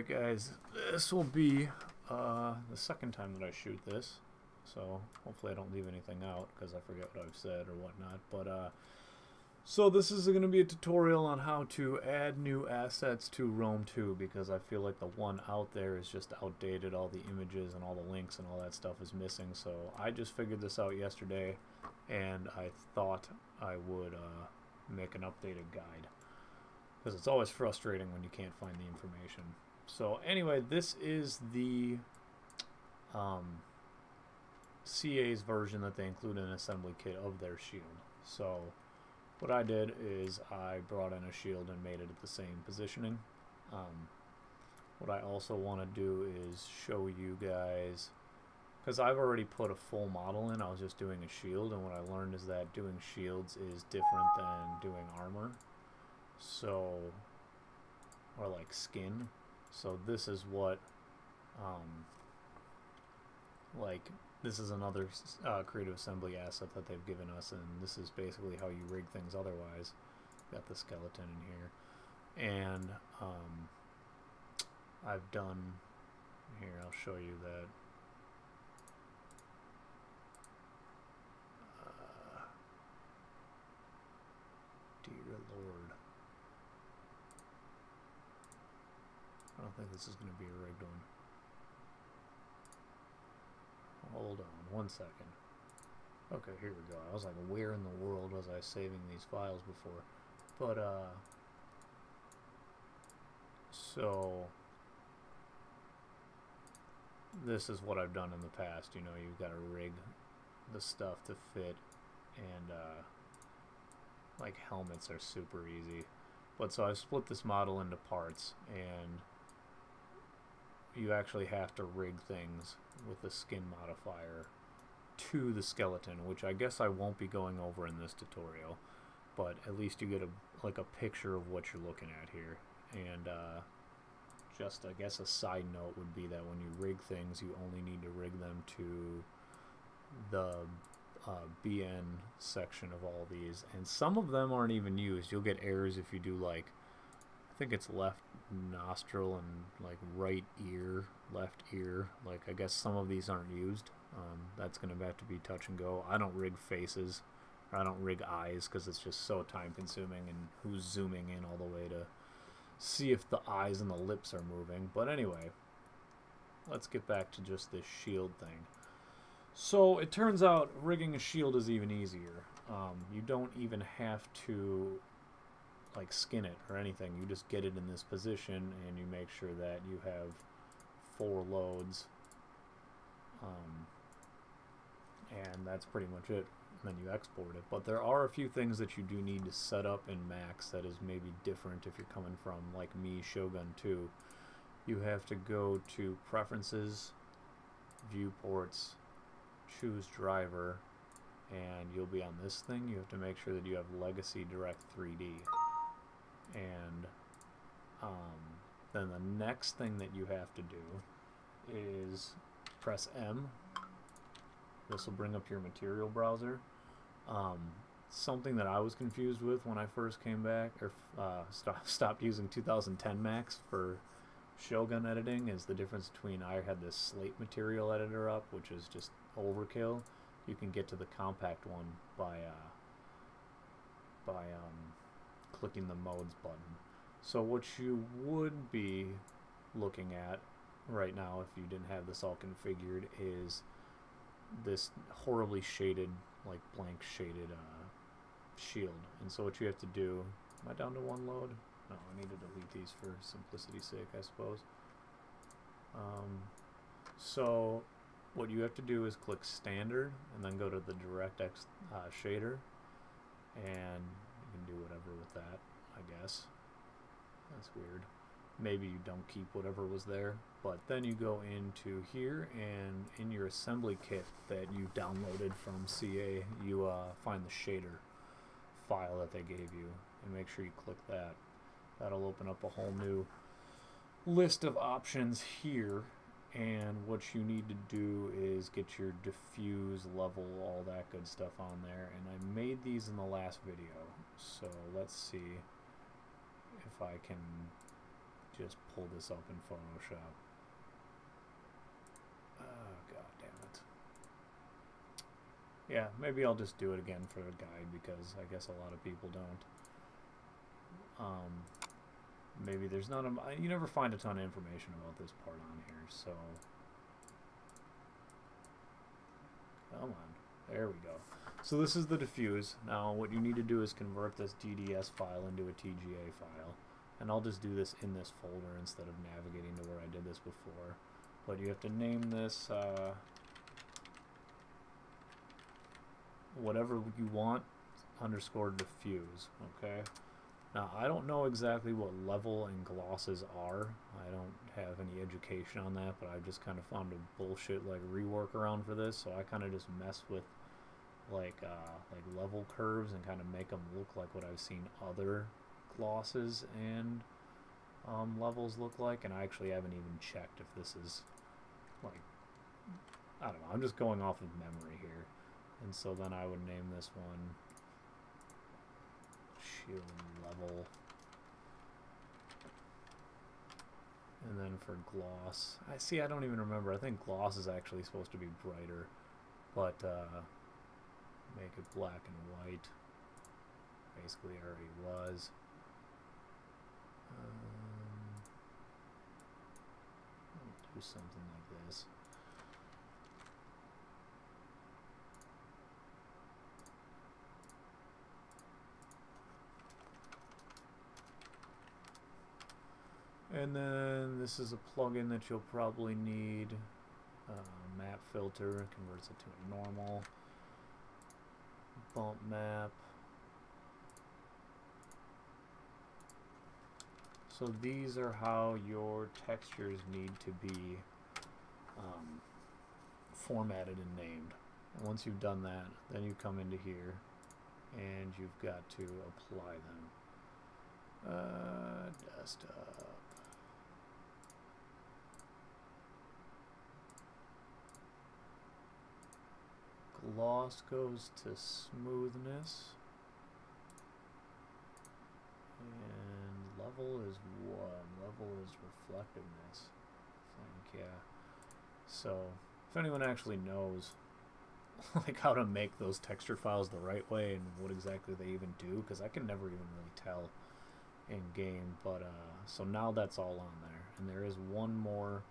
Alright guys, this will be uh, the second time that I shoot this, so hopefully I don't leave anything out because I forget what I've said or whatnot, but uh, so this is going to be a tutorial on how to add new assets to Rome 2 because I feel like the one out there is just outdated, all the images and all the links and all that stuff is missing, so I just figured this out yesterday and I thought I would uh, make an updated guide because it's always frustrating when you can't find the information. So anyway, this is the um, CA's version that they include in an assembly kit of their shield. So what I did is I brought in a shield and made it at the same positioning. Um, what I also want to do is show you guys because I've already put a full model in I was just doing a shield and what I learned is that doing shields is different than doing armor so or like skin so this is what um, like this is another uh, creative assembly asset that they've given us and this is basically how you rig things otherwise. Got the skeleton in here. And um, I've done here I'll show you that uh, dear lord I don't think this is going to be a rigged one. Hold on one second. Okay, here we go. I was like, where in the world was I saving these files before? But, uh... So... This is what I've done in the past. You know, you've got to rig the stuff to fit. And, uh... Like, helmets are super easy. But so I've split this model into parts. And you actually have to rig things with the skin modifier to the skeleton, which I guess I won't be going over in this tutorial, but at least you get a like a picture of what you're looking at here. And uh, just I guess a side note would be that when you rig things, you only need to rig them to the uh, BN section of all these, and some of them aren't even used. You'll get errors if you do like think it's left nostril and like right ear, left ear. Like I guess some of these aren't used. Um, that's going to have to be touch and go. I don't rig faces. Or I don't rig eyes because it's just so time consuming and who's zooming in all the way to see if the eyes and the lips are moving. But anyway, let's get back to just this shield thing. So it turns out rigging a shield is even easier. Um, you don't even have to like skin it or anything. You just get it in this position and you make sure that you have four LODs. Um, and that's pretty much it. And then you export it. But there are a few things that you do need to set up in Max that is maybe different if you're coming from, like me, Shogun 2. You have to go to Preferences, Viewports, choose Driver, and you'll be on this thing. You have to make sure that you have Legacy Direct 3D and um, then the next thing that you have to do is press M. This will bring up your material browser. Um, something that I was confused with when I first came back or uh, st stopped using 2010 Max for Shogun editing is the difference between I had this slate material editor up, which is just overkill. You can get to the compact one by uh, by um, clicking the modes button. So what you would be looking at right now if you didn't have this all configured is this horribly shaded, like blank shaded uh, shield. And so what you have to do, am I down to one LOD? No, I need to delete these for simplicity's sake, I suppose. Um, so what you have to do is click standard and then go to the DirectX uh, shader and can do whatever with that, I guess. That's weird. Maybe you don't keep whatever was there, but then you go into here and in your assembly kit that you downloaded from CA, you uh, find the shader file that they gave you and make sure you click that. That'll open up a whole new list of options here and what you need to do is get your diffuse level all that good stuff on there and I made these in the last video so let's see if I can just pull this up in Photoshop. Oh, god damn it. Yeah, maybe I'll just do it again for a guide because I guess a lot of people don't. Um, maybe there's not a... You never find a ton of information about this part on here, so... Come on. There we go. So this is the diffuse. Now what you need to do is convert this DDS file into a TGA file. And I'll just do this in this folder instead of navigating to where I did this before. But you have to name this uh, whatever you want underscore diffuse, okay? Now, I don't know exactly what level and glosses are. I don't have any education on that, but I just kind of found a bullshit like rework around for this, so I kind of just mess with like uh, like level curves and kind of make them look like what I've seen other glosses and um, levels look like, and I actually haven't even checked if this is like I don't know. I'm just going off of memory here, and so then I would name this one level. And then for gloss, I see. I don't even remember. I think gloss is actually supposed to be brighter, but uh, make it black and white. Basically, already was. Um, do something like this. And then this is a plugin that you'll probably need. Uh, map filter converts it to a normal bump map. So these are how your textures need to be um, formatted and named. And once you've done that, then you come into here and you've got to apply them. Uh, desktop. Gloss goes to smoothness. And level is 1. Level is reflectiveness. I think, yeah. So, if anyone actually knows like how to make those texture files the right way and what exactly they even do, because I can never even really tell in game. But uh, so now that's all on there, and there is one more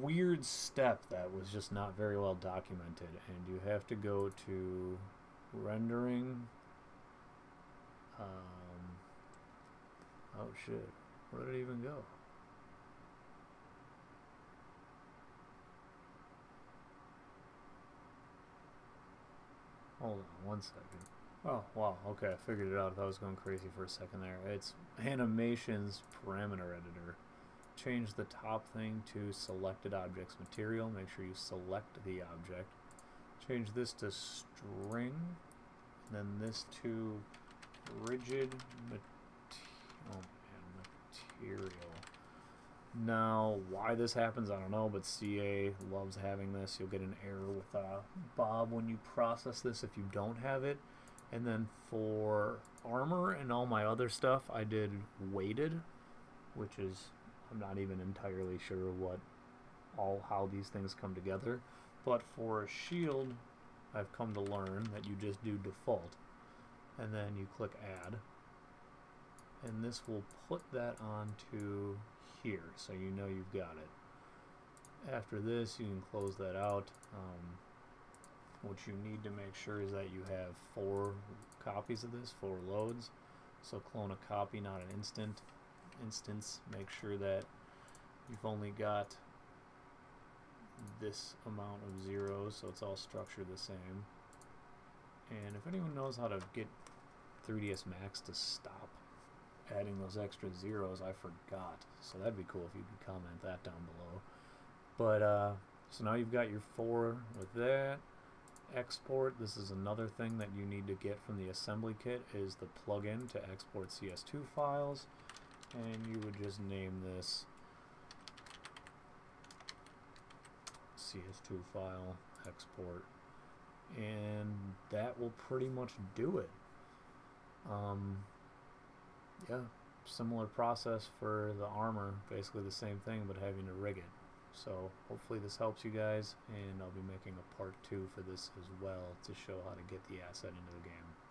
weird step that was just not very well documented and you have to go to rendering um, oh shit. Where did it even go? Hold on one second. Oh wow okay I figured it out. I was going crazy for a second there. It's animations parameter editor change the top thing to selected objects material. Make sure you select the object. Change this to string. Then this to rigid oh man, material. Now, why this happens, I don't know, but CA loves having this. You'll get an error with uh, Bob when you process this if you don't have it. And then for armor and all my other stuff, I did weighted, which is I'm not even entirely sure what all how these things come together. But for a shield, I've come to learn that you just do default. And then you click add. And this will put that onto here, so you know you've got it. After this, you can close that out. Um, what you need to make sure is that you have four copies of this, four LODs. So clone a copy, not an instant instance, make sure that you've only got this amount of zeros, so it's all structured the same. And if anyone knows how to get 3ds Max to stop adding those extra zeros, I forgot. So that'd be cool if you could comment that down below. But, uh, so now you've got your four with that. Export, this is another thing that you need to get from the assembly kit, is the plugin to export CS2 files and you would just name this CS2 file export and that will pretty much do it um, yeah similar process for the armor, basically the same thing, but having to rig it. So hopefully this helps you guys, and I'll be making a part two for this as well to show how to get the asset into the game.